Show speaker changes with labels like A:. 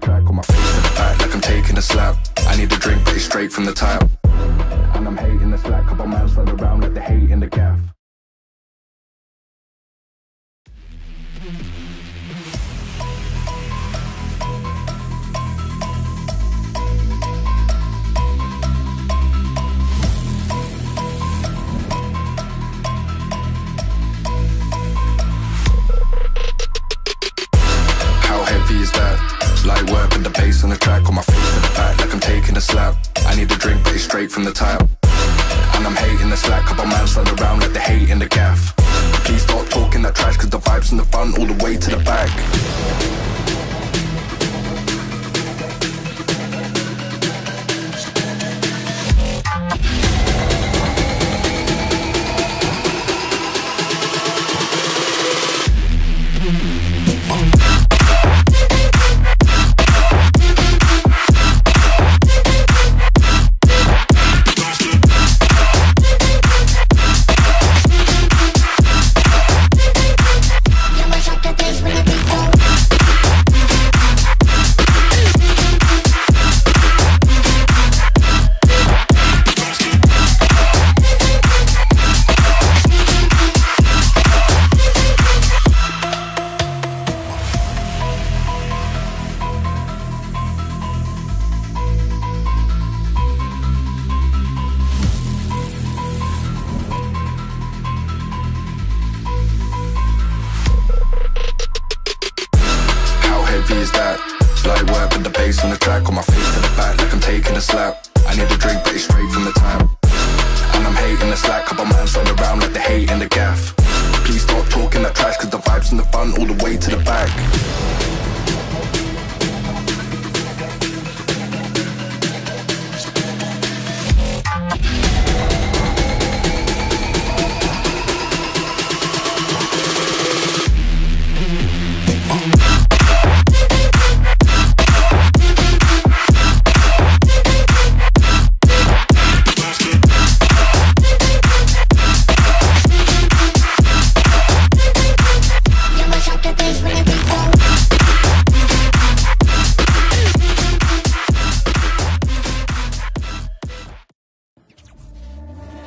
A: back on my face to the back like I'm taking a slap. I need a drink pretty straight from the tile. Light work with the bass on the track, on my face to the back like I'm taking a slap. I need a drink, but it's straight from the tap. And I'm hating the slack, couple man slide around like the hate in the gaff. Please stop talking that trash, cause the vibes in the front all the way to the back. On the track, on my face to the back like I'm taking a slap. I need a drink, but it's straight from the tap. And I'm hating the slack, couple man slide around like